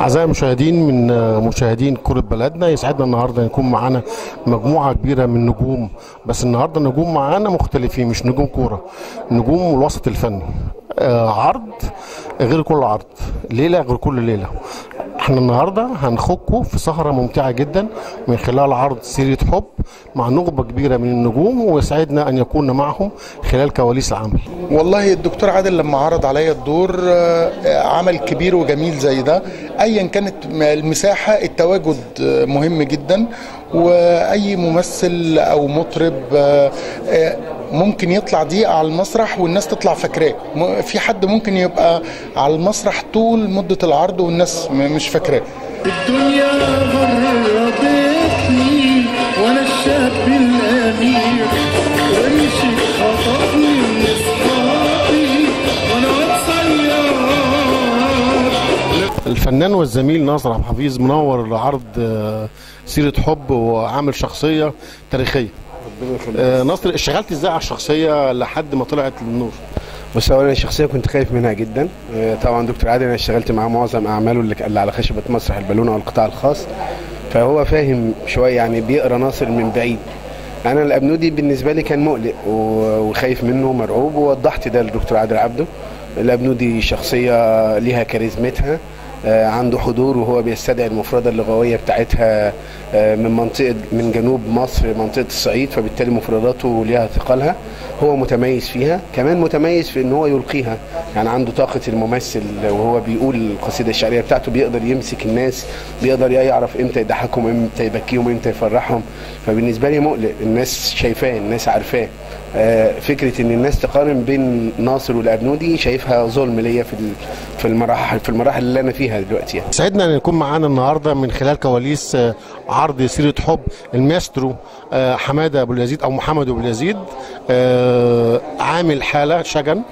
أعزائي المشاهدين من مشاهدين كرة بلدنا يسعدنا النهارده يكون معانا مجموعة كبيرة من نجوم. بس النهارده نجوم معانا مختلفين مش نجوم كورة نجوم الوسط الفني. آه، عرض غير كل عرض ليلة غير كل ليلة. إحنا النهارده هنخوضكم في سهرة ممتعة جدا من خلال عرض سيرة حب مع نخبة كبيرة من النجوم ويسعدنا أن يكون معهم خلال كواليس العمل. والله الدكتور عادل لما عرض عليا الدور آه، عمل كبير وجميل زي ده. ايا كانت المساحة التواجد آه، مهم جدا. وأي ممثل أو مطرب آه، ممكن يطلع دقيقة على المسرح والناس تطلع فاكراه. في حد ممكن يبقى على المسرح طول مدة العرض والناس مش فاكراه. الدنيا غربتني وأنا الشاب الامير وامشي خطفني من إصحابي وأنا الفنان والزميل ناصر عبد الحفيظ منور عرض آه، سيرة حب وعامل شخصية تاريخية. آه، ناصر اشتغلت إزاي على الشخصية لحد ما طلعت للنور؟ بس اولا الشخصيه كنت خايف منها جدا. آه، طبعا دكتور عادل أنا اشتغلت معاه معظم أعماله اللي على خشبة مسرح البالونة والقطاع الخاص. فهو فاهم شوية يعني بيقرأ ناصر من بعيد. أنا الابنودي بالنسبة لي كان مقلق وخايف منه ومرعوب ووضحت ده للدكتور عادل عبده. الابنودي شخصية ليها كاريزمتها. آه، عنده حضور وهو بيستدعي المفردة اللغوية بتاعتها آه، من منطقة من جنوب مصر منطقة الصعيد فبالتالي مفرداته ليها ثقلها هو متميز فيها. كمان متميز في إن هو يلقيها يعني عنده طاقة الممثل وهو بيقول القصيدة الشعرية بتاعته بيقدر يمسك الناس بيقدر يعرف إمتى يضحكهم إمتى يبكيهم إمتى يفرحهم فبالنسبة لي مقلق الناس شايفاه الناس عارفاه. آه، فكرة إن الناس تقارن بين ناصر والابنودي شايفها ظلم ليا في في المراحل في المراحل اللي أنا فيها دلوقتي يعني. سعدنا إن يكون معانا النهارده من خلال كواليس آه، عرض سيرة حب المايسترو آه، حمادة أبو اليزيد أو محمد أبو اليزيد عامل حالة شجن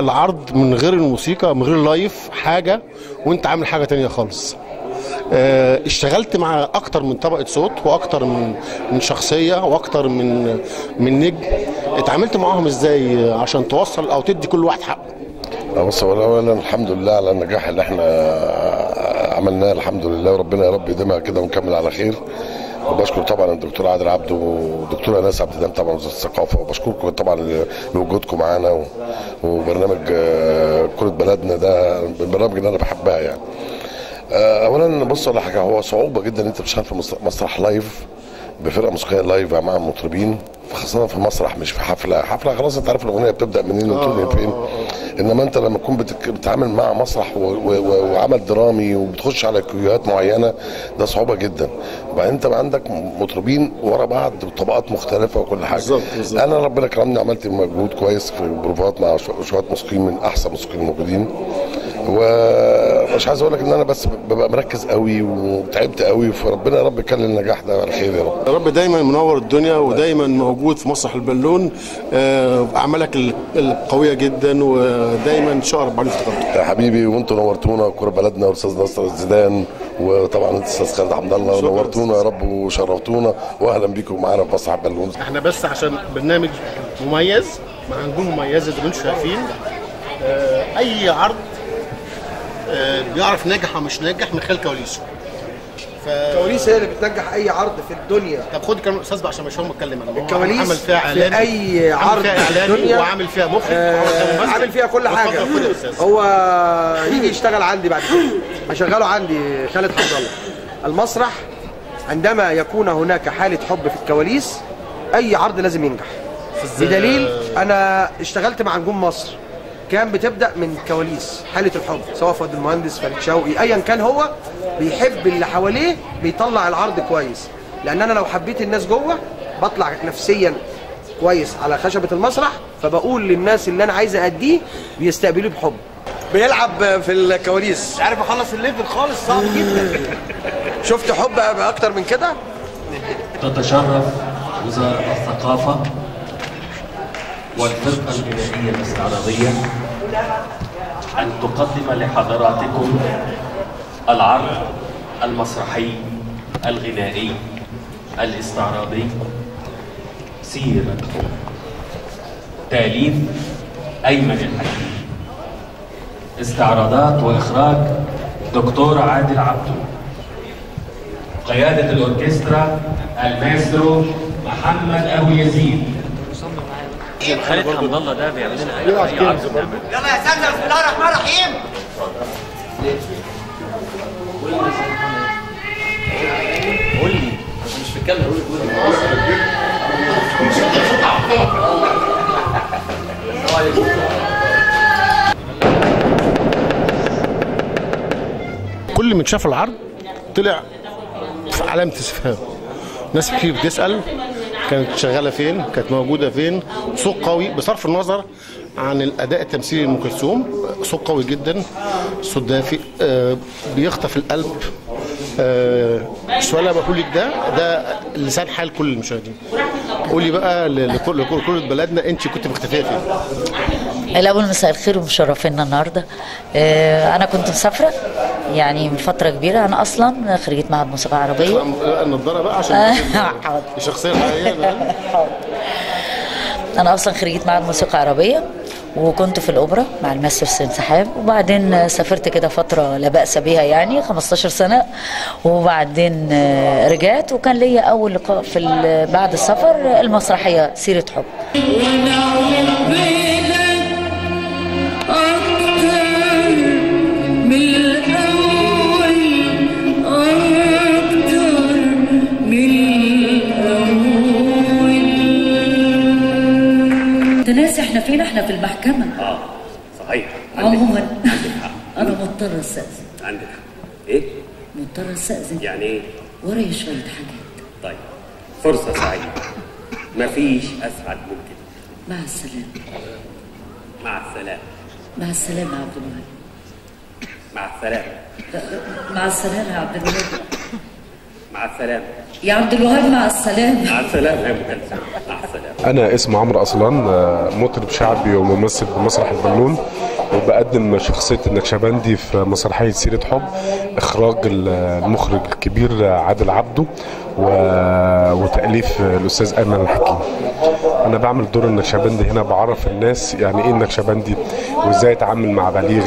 العرض من غير الموسيقى من غير live حاجة وأنت عامل حاجة تانية خالص اشتغلت مع أكتر من طبقة صوت وأكتر من من شخصية وأكتر من من نجم. اتعاملت معاهم إزاي عشان توصل أو تدي كل واحد حقه؟ بص هو اولا الحمد لله على النجاح اللي إحنا عملناه. الحمد لله وربنا يا رب يديمها كده ونكمل على خير. وبشكر طبعا الدكتور عادل عبده والدكتوره ناس عبد الدام طبعا وزارة الثقافة. وبشكركم طبعا لوجودكم معانا وبرنامج آه، كرة بلدنا ده البرنامج اللي أنا بحبها يعني. آه، اولا بص على حاجة هو صعوبة جدا إن أنت بتشتغل في مس- مسرح live بفرقة موسيقية live مع مطربين خاصة في مسرح مش في حفلة، حفلة خلاص أنت عارف الأغنية بتبدأ منين وتنتهي فين. إنما أنت لما تكون بتتعامل مع مسرح وعمل درامي وبتخش على cue هات معينة ده صعوبة جدا. وبعدين أنت بقى عندك مطربين ورا بعض بطبقات مختلفة وكل حاجة. بالظبط، بالظبط. أنا ربنا كرمني عملت مجهود كويس في البروفات مع شو- شوية موسيقيين من أحسن موسيقيين الموجودين. ومش عايز أقول لك إن أنا بس ببقى مركز قوي وتعبت قوي فربنا يا رب يكلل النجاح ده على خير يا رب. يا رب دايما منور الدنيا ودايما موجود في مسرح البالون آه، أعمالك ال- القوية جدا ودايما إن شاء الله رب العالمين تقدم يا حبيبي وأنتوا نورتونا كرة بلدنا والاستاذ نصر الزيدان وطبعا الاستاذ خالد حمد الله. نورتونا يا رب وشرفتونا واهلا بيكم معانا في مسرح بلون إحنا بس عشان برنامج مميز مع نجوم مميزة زي ما أنتم شايفين آه، أي عرض بيعرف ناجح أو مش ناجح من خلال كواليسه. ف... الكواليس هي اللي بتنجح أي عرض في الدنيا. طب خد كلام الأستاذ بقى عشان مش هم اتكلم أنا الكواليس عمل فيها في إعلان أي عمل عرض فيها في الدنيا، وعامل فيها مخرج. آه،. عامل فيها كل حاجة. هو يجي يشتغل عندي بعد كده. هشغله عندي خالد حمد الله. المسرح عندما يكون هناك حالة حب في الكواليس أي عرض لازم ينجح. بدليل أنا اشتغلت مع نجوم مصر. كان بتبدأ من كواليس حالة الحب سواء فؤاد المهندس فريد شوقي ايا كان هو بيحب اللي حواليه بيطلع العرض كويس. لأن أنا لو حبيت الناس جوه بطلع نفسيا كويس على خشبة المسرح فبقول للناس اللي أنا عايز اديه بيستقبلوه بحب. بيلعب في الكواليس. عارف أخلص ال level خالص؟ صعب جدا. شفت حب أكتر من كده؟ تتشرف وزارة الثقافة. والفرقة الغنائية الاستعراضية أن تقدم لحضراتكم العرض المسرحي الغنائي الاستعراضي سيرة تأليف أيمن الحكيم. استعراضات وإخراج دكتور عادل عبده قيادة الأوركسترا المايسترو محمد أبو يزيد. خالد حمد الله ده بيعمل لنا أي عرض. يلا. يا سامي بسم الله الرحمن الرحيم. قول لي مش في الكاميرا قول قول كل من شاف العرض طلع في علامة استفهام ناس كتير بتسأل. كانت شغالة فين؟ كانت موجودة فين؟ صوت قوي بصرف النظر عن الأداء التمثيلي لأم كلثوم صوت قوي جدا صوت دافئ آه، بيخطف القلب آه، السؤال اللي بقول لك ده ده لسان حال كل المشاهدين. قولي بقى لكل لكل كل بلدنا أنت كنت مختفية فين؟ الأول مساء الخير ومشرفينا النهارده. آه، أنا كنت مسافرة. يعني من فترة كبيرة. أنا أصلا خريجة معهد موسيقى عربية. النضارة بقى عشان حاضر. الشخصيه الحقيقيه ده. أنا أصلا خريجة معهد موسيقى عربية وكنت في الأوبرا مع الماستر حسين سحاب وبعدين سافرت كده فترة لا بأس بها يعني 15 سنة. وبعدين رجعت وكان ليا أول لقاء في بعد السفر المسرحية سيرة حب. إحنا في المحكمة. آه صحيح. عموما أنا مضطرة أستأذن. عندك حق. إيه؟ مضطرة أستأذن. يعني إيه؟ ورايا شوية حاجات. طيب. فرصة سعيدة. مفيش أسعد من كده. مع السلامة. مع السلامة. مع السلامة يا عبد الوهاب. مع السلامة. مع السلامة يا عبد الوهاب. مع السلامة. يا عبد الوهاب مع السلامة. مع السلامة يا أم كلثوم أنا اسمي عمرو أصلان آه، مطرب شعبي وممثل بمسرح البالون وبقدم شخصية النكشبندي في مسرحية سيرة حب إخراج ال- المخرج الكبير عادل عبده و- وتأليف الأستاذ أيمن الحكيم. أنا بعمل دور النكشبندي هنا بعرف الناس يعني إيه النكشبندي وإزاي أتعامل مع بليغ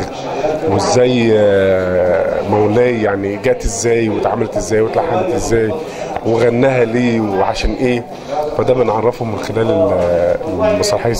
وإزاي آه، مولاي يعني جات إزاي واتعاملت إزاي واتلحنت إزاي وغناها ليه وعشان إيه؟ فده بنعرفه من خلال ال- المسرحية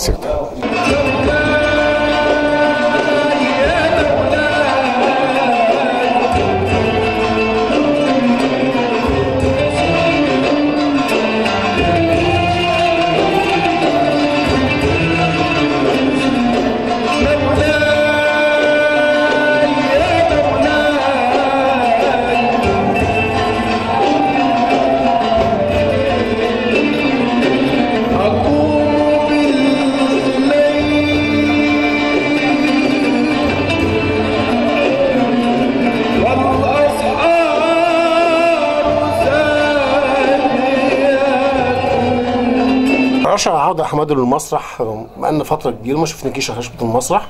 رشا عودة حماده للمسرح بقالنا فترة كبيرة ما شفناكيش على خشبة المسرح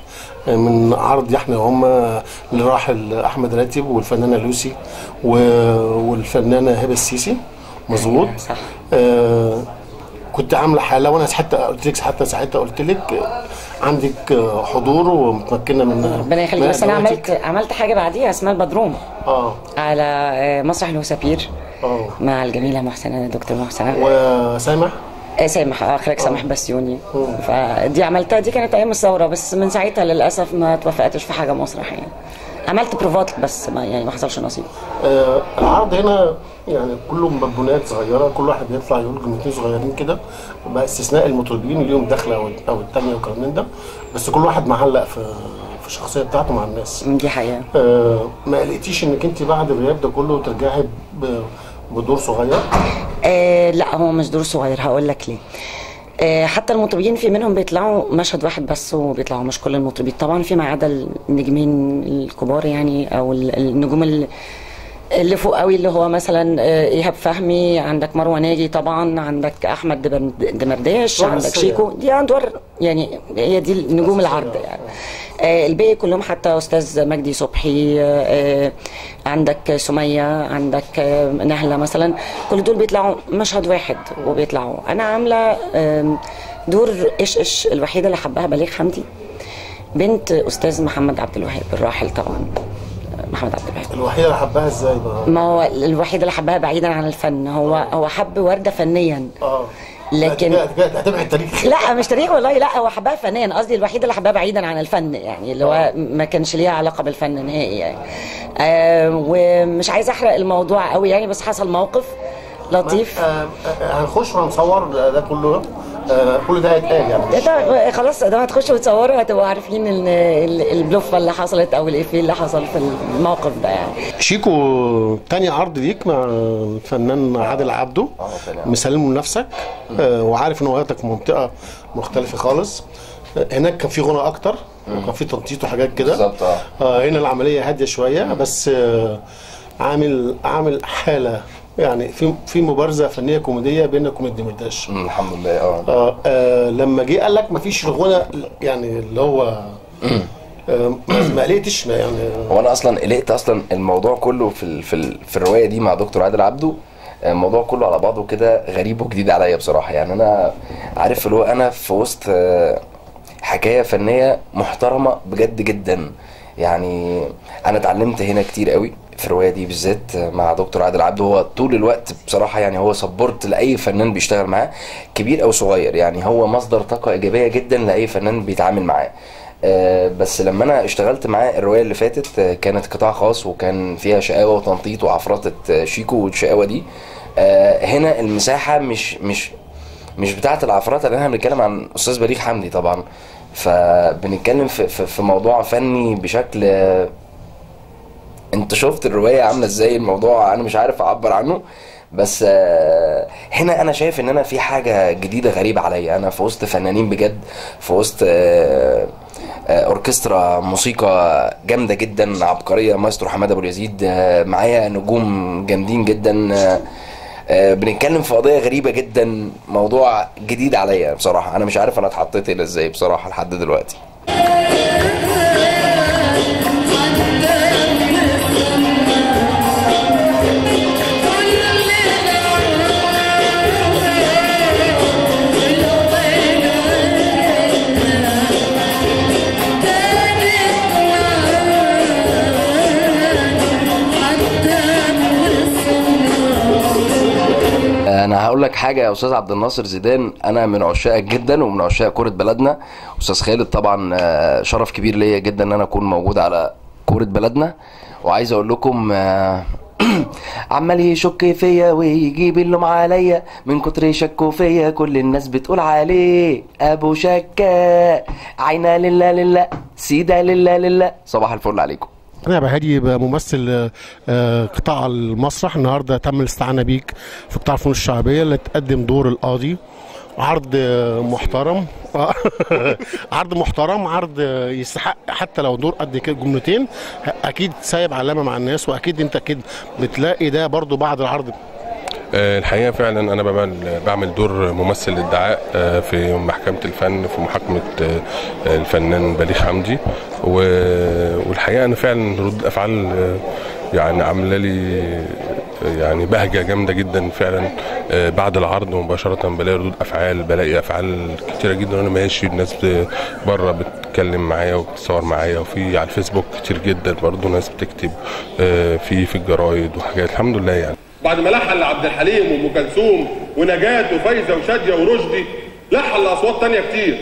من عرض إحنا وهم اللي راحل أحمد راتب والفنانة لوسي و- والفنانة هبة السيسي. مظبوط؟ آه كنت عاملة حالة وأنا حتى قلت لك حتى ساعتها قلت لك عندك حضور ومتمكنة من ربنا يخليك. بس أنا. عملت عملت حاجة بعديها اسمها البدروم. آه. على آه، مسرح الوسابير. آه. مع الجميلة محسنة دكتور محسنة. وسامح؟ سامح آه، اخرج سامح بسيوني فدي عملتها دي كانت أيام الثورة بس من ساعتها للأسف ما توفقتش في حاجة مسرح يعني عملت بروفات بس ما يعني ما حصلش نصيب. آه العرض هنا يعني كله مبنات صغيرة كل واحد بيطلع يقول جملتين صغيرين كده باستثناء المطربين اللي ليهم دخله أو أو الثانية وكلام من ده. بس كل واحد معلق في في الشخصية بتاعته مع الناس. دي حقيقة. آه ما قلقتيش إنك انت بعد الغياب ده كله ترجعي بدور صغير؟ آه لا هو مش دور صغير هقول لك ليه. آه حتى المطربين في منهم بيطلعوا مشهد واحد بس وبيطلعوا مش كل المطربين. طبعا فيما عدا النجمين الكبار يعني أو ال- النجوم ال- اللي فوق قوي اللي هو مثلا آه، إيهاب فهمي عندك مروة ناجي طبعا عندك أحمد دمرداش عندك. شيكو. دي ادوار يعني هي دي نجوم العرض يعني. آه، الباقي كلهم حتى أستاذ مجدي صبحي آه، عندك سمية عندك آه، نهلة مثلا كل دول بيطلعوا مشهد واحد وبيطلعوا. أنا عاملة دور إيش إيش الوحيدة اللي حبها بليغ حمدي بنت أستاذ محمد عبد الوهاب الراحل طبعا. محمد عبد الوهاب. الوحيدة اللي حبها إزاي بقى؟ ما هو الوحيد اللي حبها بعيدا عن الفن. هو هو حب وردة فنيا. آه. لكن التاريخ. لا مش تاريخ والله لا هو حبها فنيا قصدي الوحيد اللي حبها بعيدا عن الفن يعني اللي هو ما كانش ليها علاقة بالفن نهائي يعني. آه ومش عايزه أحرق الموضوع قوي يعني بس حصل موقف لطيف. آه، آه، هنخش وهنصور ده كله؟ آه، كل ده هيتقال يعني؟ مش- ده خلاص ده هتخشوا وتصوروا هتبقوا عارفين ال- ال- البلوفه اللي حصلت أو الافيه اللي حصل في الموقف ده يعني. شيكو تاني عرض ليك مع الفنان عادل عبده. مسلمه لنفسك آه، وعارف إن هو منطقة مختلفة خالص. آه، هناك كان في غنى أكتر وكان في تنطيط وحاجات كده. بالظبط آه. آه، هنا العملية هادية شوية بس آه، عامل عامل حالة يعني في في مبارزة فنية كوميدية بينك وبين ديمرداش أمم، الحمد لله آه. آه آه لما جه قال لك مفيش الغنى يعني اللي هو آه ما قلقتش ما يعني. هو أنا أصلا قلقت أصلا الموضوع كله في ال في, ال في الرواية دي مع دكتور عادل عبده. الموضوع كله على بعضه كده غريب وجديد عليا بصراحة. يعني أنا عارف اللي هو أنا في وسط آه، حكاية فنية محترمة بجد جدا. يعني أنا اتعلمت هنا كتير قوي. في الرواية دي بالذات مع دكتور عادل عبده هو طول الوقت بصراحة يعني هو سبورت لأي فنان بيشتغل معاه كبير أو صغير. يعني هو مصدر طاقة إيجابية جدا لأي فنان بيتعامل معاه. آه، بس لما أنا اشتغلت معاه الرواية اللي فاتت آه، كانت قطاع خاص وكان فيها شقاوة وتنطيط وعفرطه آه، شيكو والشقاوة دي. آه، هنا المساحة مش مش مش بتاعة العفرتة اللي إحنا بنتكلم عن أستاذ بليغ حمدي طبعا. فبنتكلم في, في, في موضوع فني بشكل انت شفت الرواية عاملة إزاي؟ الموضوع أنا مش عارف اعبر عنه بس آه، هنا أنا شايف ان أنا في حاجة جديدة غريبة عليا. أنا في وسط فنانين بجد في وسط آه، آه، أوركسترا موسيقى جامدة جدا عبقرية مايسترو حمادة أبو اليزيد معايا نجوم جامدين جدا بنتكلم في قضية غريبة جدا موضوع جديد عليا بصراحة. أنا مش عارف أنا اتحطيت إزاي بصراحة لحد دلوقتي. أنا هقول لك حاجة يا أستاذ عبد الناصر زيدان أنا من عشاقك جدا ومن عشاق كرة بلدنا. أستاذ خالد طبعا آه، شرف كبير ليا جدا إن أنا أكون موجود على كرة بلدنا. وعايز أقول لكم آه، عمال يشك فيا ويجيب اللوم عليا. من كتر شكه فيا كل الناس بتقول عليه أبو شكا. عينا لله لله سيده لله لله. صباح الفل عليكم. أنا يا هادي ممثل آه، قطاع المسرح. النهارده تم الاستعانة بيك في قطاع الفنون الشعبية اللي تقدم دور القاضي. عرض محترم. آه، عرض محترم عرض يستحق حتى لو دور قد كده جملتين. أكيد سايب علامة مع الناس وأكيد أنت أكيد بتلاقي ده برضو بعد العرض. الحقيقة فعلا أنا بعمل بعمل دور ممثل إدعاء آه، في محكمة الفن في محاكمة آه، الفنان بليغ حمدي. والحقيقة أنا فعلا ردود أفعال آه، يعني عاملة لي آه، يعني بهجة جامدة جدا فعلا آه، بعد العرض مباشرة بلاقي ردود أفعال بلاقي أفعال كتيرة جدا وأنا ماشي الناس بره بتتكلم معايا وبتصور معايا وفي على الفيسبوك كتير جدا برضه ناس بتكتب آه، في في الجرايد وحاجات. الحمد لله يعني. بعد ما لحن لعبد الحليم وأم كلثوم ونجاة وفايزة وشادية ورشدي لحن لأصوات تانية كتير.